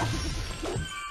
you